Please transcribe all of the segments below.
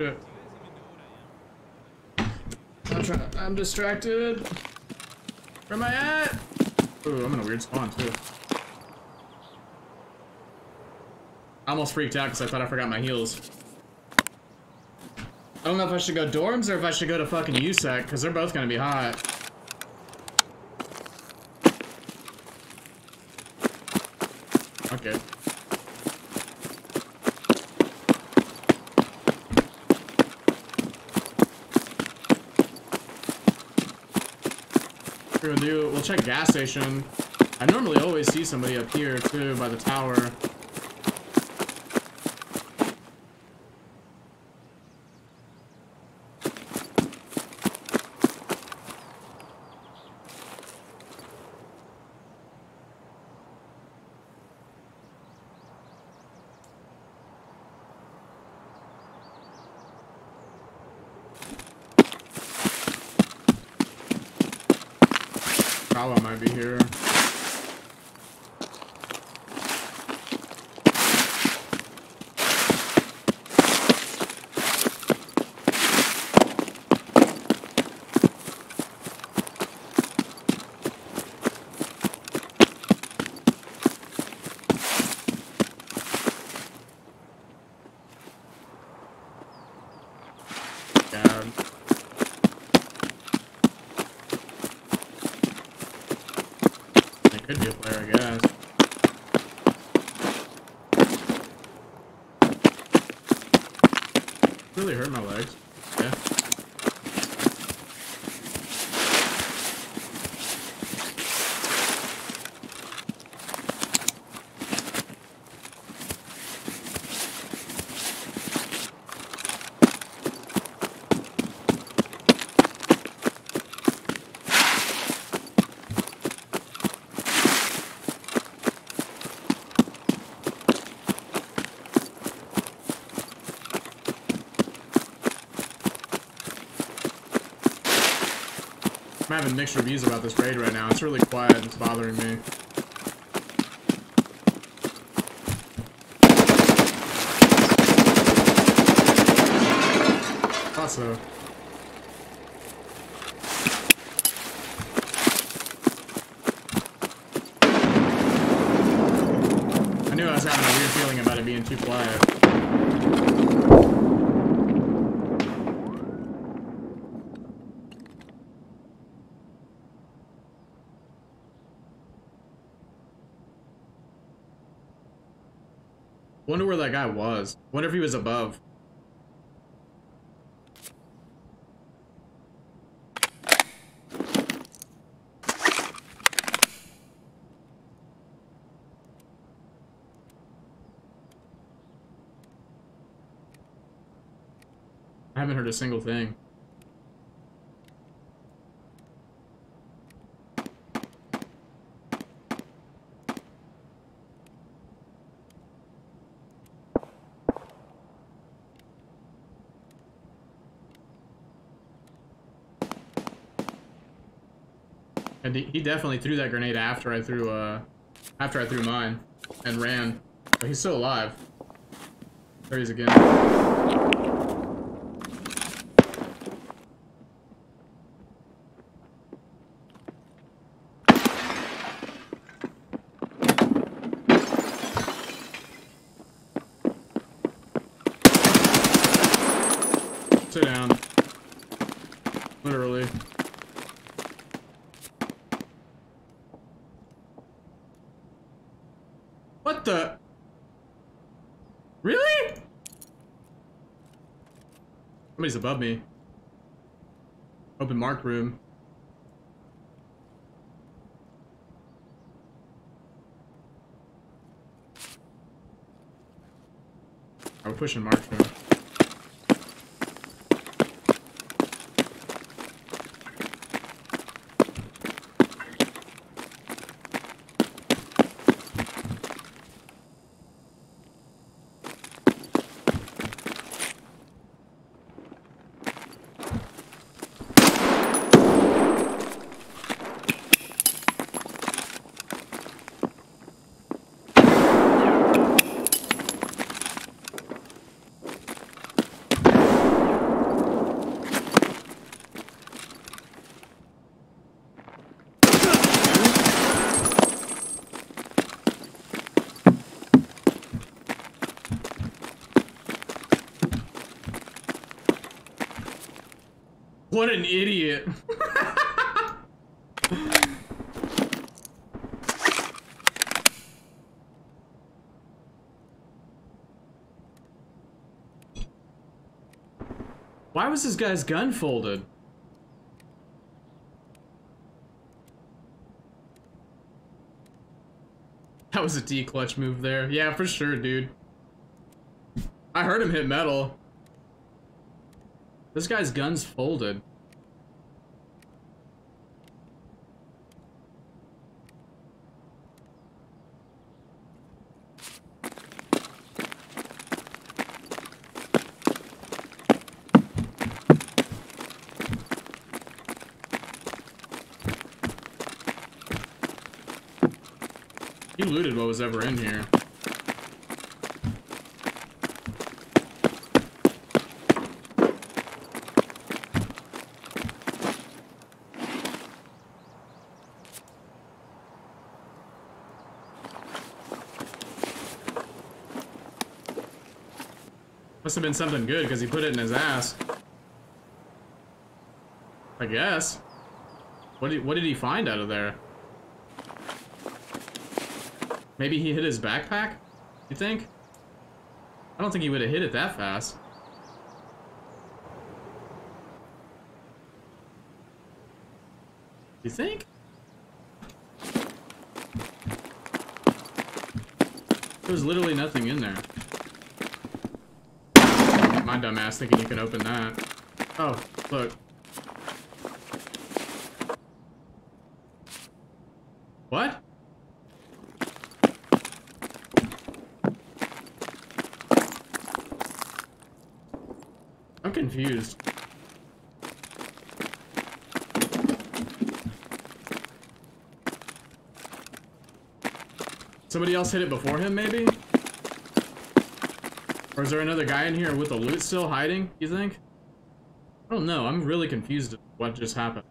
I'm trying. I'm distracted. Where am I at? Ooh, I'm in a weird spawn too. I almost freaked out because I thought I forgot my heals. I don't know if I should go dorms or if I should go to fucking USEC because they're both gonna be hot. Okay. We're gonna do, we'll check gas station. I normally always see somebody up here too by the tower. Bravo might be here. God. It could be a player, I guess. Really hurt my legs. Yeah. I'm having mixed reviews about this raid right now. It's really quiet and it's bothering me. I knew I was having a weird feeling about it being too quiet. Wonder where that was. Wonder if he was above. I haven't heard a single thing. And he definitely threw that grenade after I threw uh after I threw mine and ran. But he's still alive. There he is again. Sit down. Literally. What the? Really? Somebody's above me. Open mark room. I'm pushing mark room? What an idiot. Why was this guy's gun folded? That was a D-clutch move there. Yeah, for sure, dude. I heard him hit metal. This guy's gun's folded. He looted what was ever in here. Must have been something good because he put it in his ass. I guess. What did, what did he find out of there? Maybe he hit his backpack? You think? I don't think he would have hit it that fast. You think? There was literally nothing in there. My dumbass thinking you can open that. Oh, look. What? I'm confused. Somebody else hit it before him, maybe? Or is there another guy in here with the loot still hiding, you think? I don't know, I'm really confused at what just happened.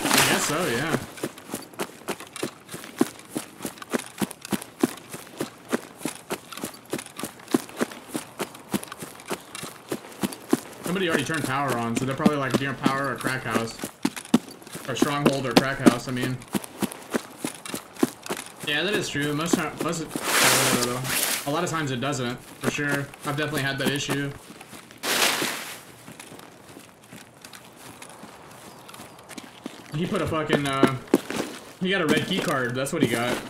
I guess so, yeah. Somebody already turned power on, so they're probably like near power or crack house. Or stronghold or crack house, I mean. Yeah, that is true. Most most a lot of times it doesn't, for sure. I've definitely had that issue. He put a fucking, uh, he got a red key card. That's what he got.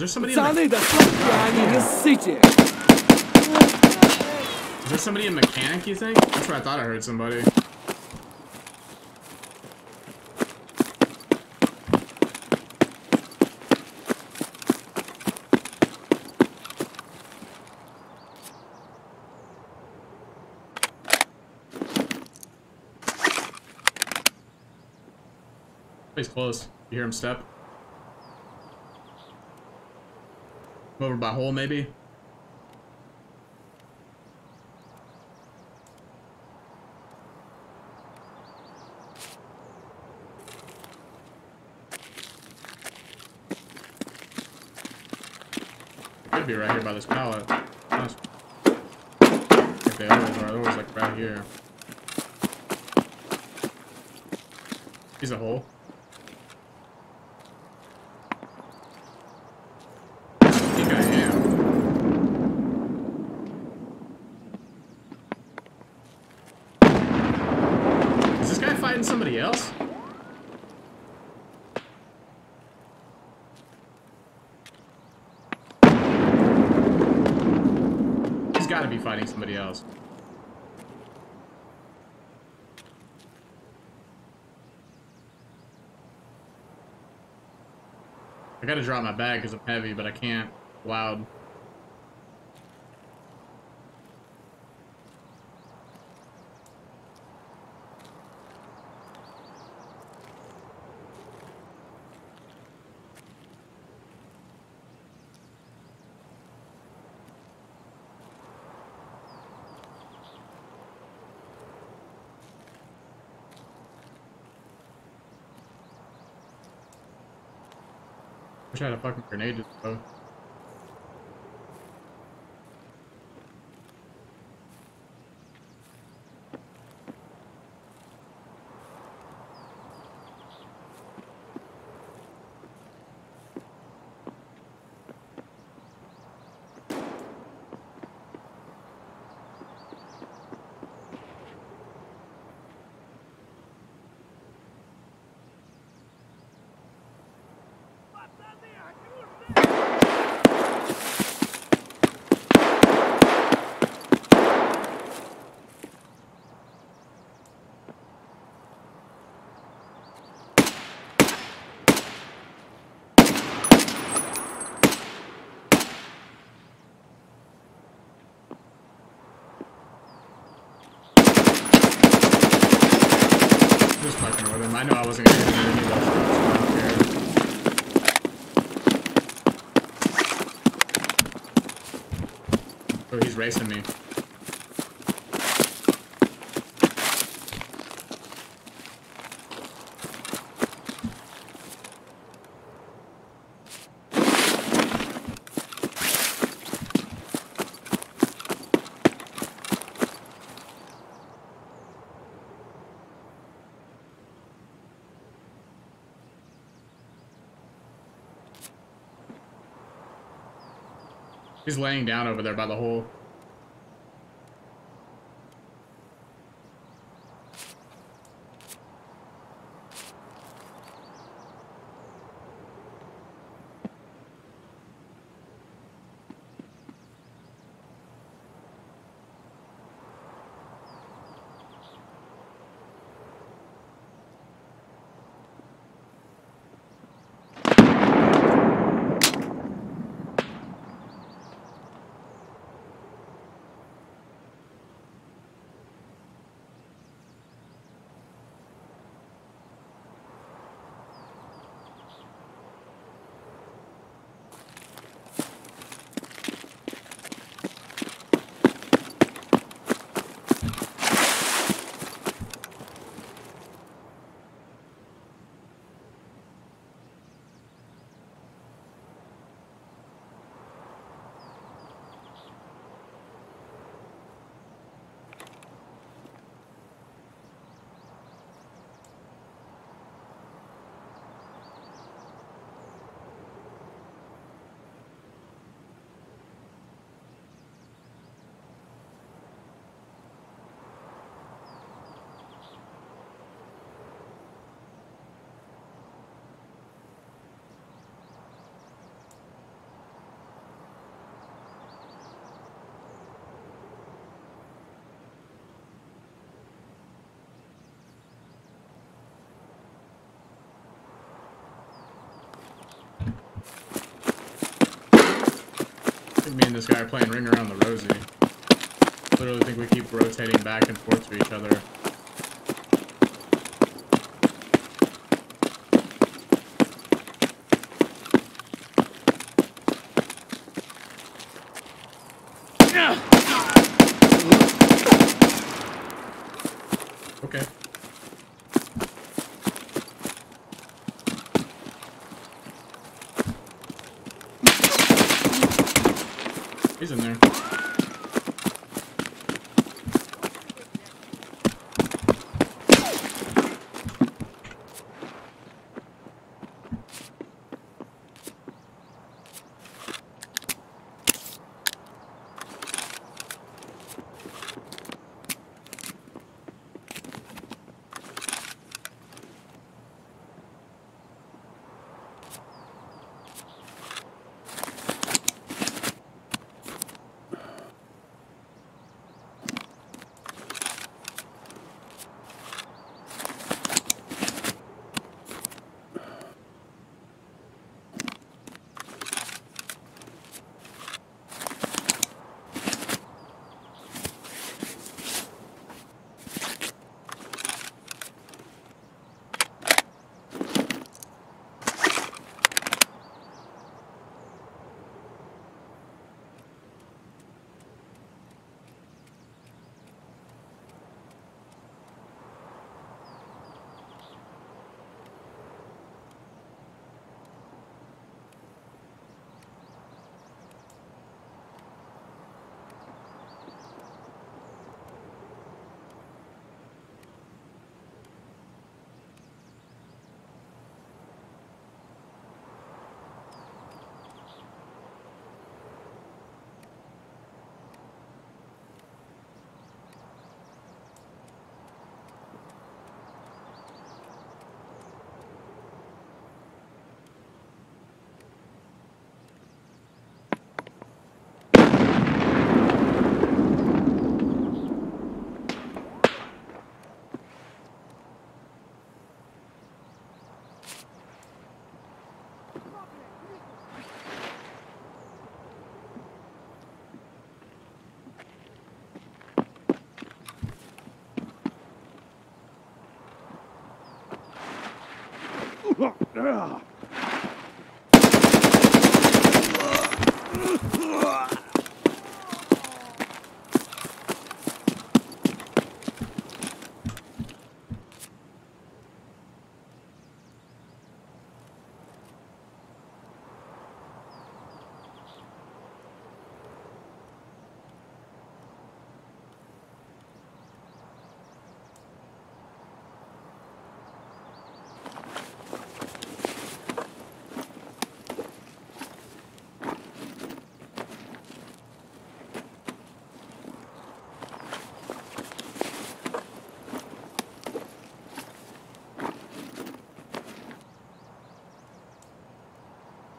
there somebody in the, Pацаны, да чтоб я не ссыте! is there somebody in mechanic, you think? That's where I thought I heard somebody. He's close. You hear him step? Over by hole, maybe? Could be right here by this pallet. Nice. Like they always are. They're always like right here. He's a hole. I think I am. Is this guy fighting somebody else? He's got to be fighting somebody else. I gotta drop my bag because I'm heavy, but I can't. Loud. Wish I had a fucking grenade to throw. Just fucking with him. I know I wasn't gonna get any of those shots. so I don't care. Oh, he's racing me. He's laying down over there by the hole. Me and this guy are playing ring around the rosy. Literally think we keep rotating back and forth to each other. He's in there.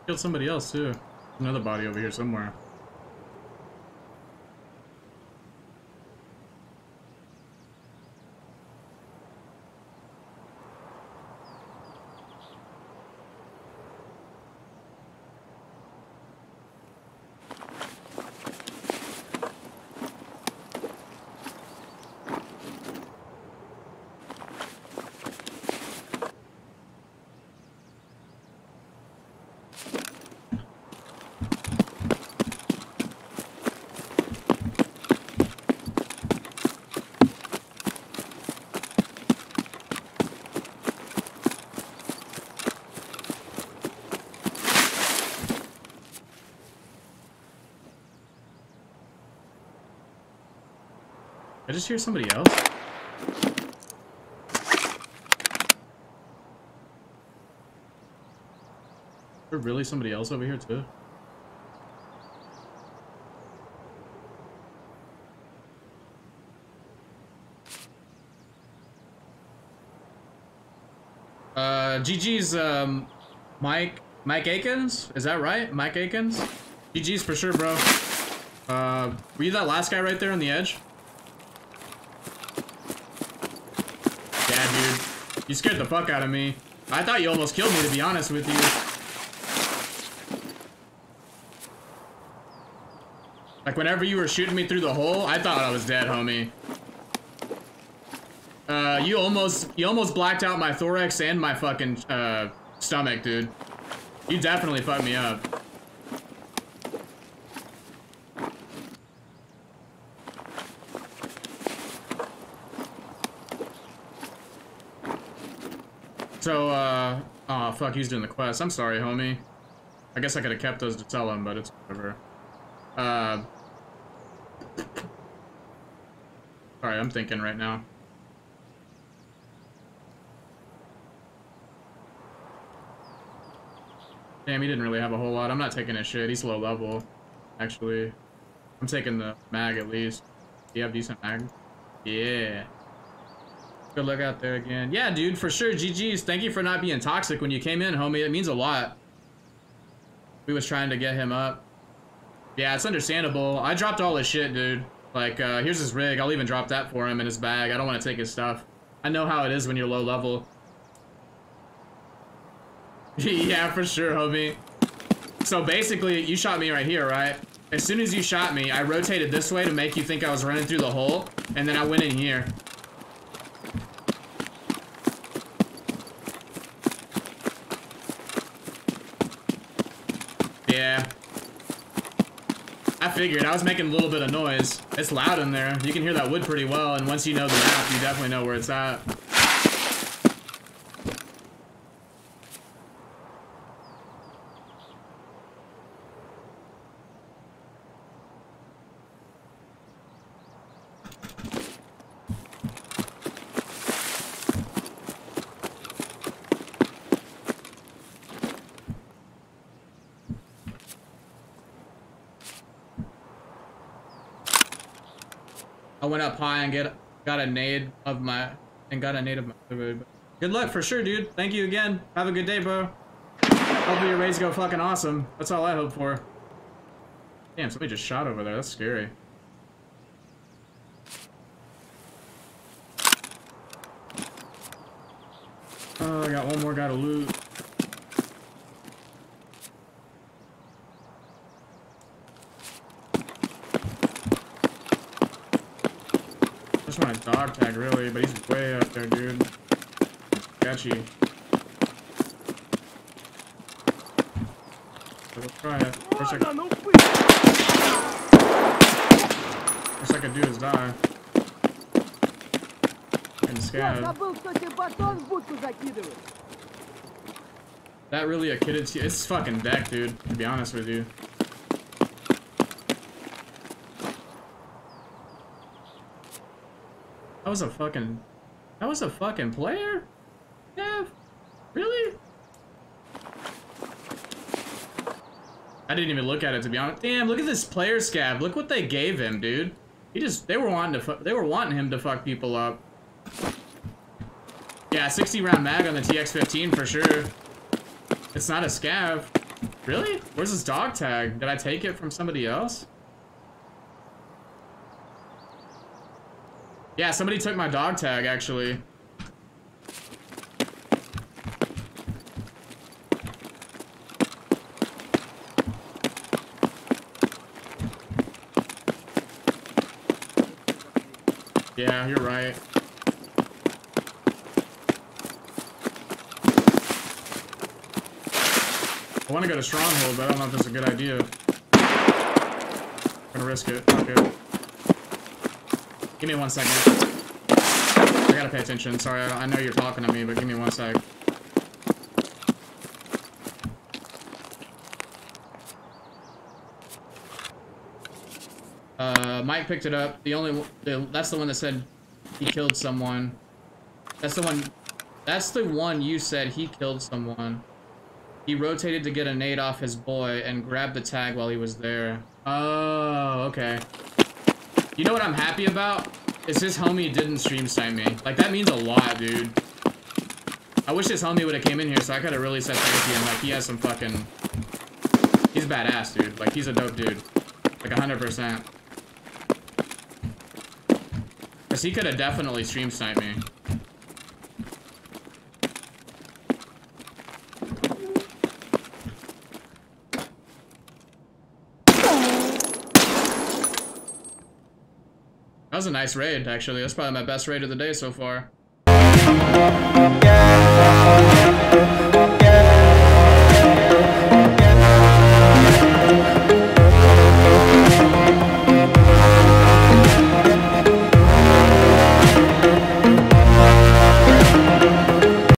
Killed somebody else too. Another body over here somewhere. Just hear somebody else? Is there really somebody else over here too? Uh, GG's, um, Mike, Mike Akins? Is that right? Mike Akins? GG's for sure, bro. Uh, were you that last guy right there on the edge? Yeah, dude. You scared the fuck out of me. I thought you almost killed me, to be honest with you. Like, whenever you were shooting me through the hole, I thought I was dead, homie. Uh, you almost, you almost blacked out my thorax and my fucking, uh, stomach, dude. You definitely fucked me up. So, uh, oh fuck, he's doing the quest. I'm sorry, homie. I guess I could have kept those to tell him, but it's whatever. Uh, Sorry, I'm thinking right now. Damn, he didn't really have a whole lot. I'm not taking his shit. He's low level, actually. I'm taking the mag at least. Do you have decent mag? Yeah. Good luck out there again. Yeah, dude, for sure. GG's. Thank you for not being toxic when you came in, homie. It means a lot. We was trying to get him up. Yeah, it's understandable. I dropped all his shit, dude. Like, uh, here's his rig. I'll even drop that for him in his bag. I don't want to take his stuff. I know how it is when you're low level. yeah, for sure, homie. So basically, you shot me right here, right? As soon as you shot me, I rotated this way to make you think I was running through the hole, and then I went in here. Yeah. I figured. I was making a little bit of noise. It's loud in there. You can hear that wood pretty well, and once you know the map, you definitely know where it's at. Went up high and get got a nade of my and got a nade of my. Good luck for sure, dude. Thank you again. Have a good day, bro. Hopefully your raids go fucking awesome. That's all I hope for. Damn, somebody just shot over there. That's scary. Oh, I got one more guy to loot. just want a dog tag, really, but he's way up there, dude. Sketchy. So let's try it. First I, first I could do is die. And scav. That really a kid, It's fucking deck, dude, to be honest with you. That was a fucking... That was a fucking player? Yeah? Really? I didn't even look at it to be honest. Damn, look at this player scav. Look what they gave him, dude. He just they were wanting to they were wanting him to fuck people up. Yeah, 60 round mag on the TX15 for sure. It's not a scav. Really? Where's his dog tag? Did I take it from somebody else? Yeah, somebody took my dog tag, actually. Yeah, you're right. I want to go to Stronghold, but I don't know if that's a good idea. I'm gonna risk it. Okay. Give me one second. I gotta pay attention. Sorry, I, know you're talking to me, but give me one sec. Uh, Mike picked it up. The only, the, that's the one that said he killed someone. That's the one, that's the one you said he killed someone. He rotated to get a nade off his boy and grabbed the tag while he was there. Oh, okay. You know what I'm happy about? Is his homie didn't stream snipe me. Like, that means a lot, dude. I wish his homie would have came in here so I could have really said thank you and, like, he has some fucking... He's badass, dude. Like, he's a dope dude. Like, 100%. Because he could have definitely stream sniped me. That was a nice raid, actually. That's probably my best raid of the day so far. Yeah.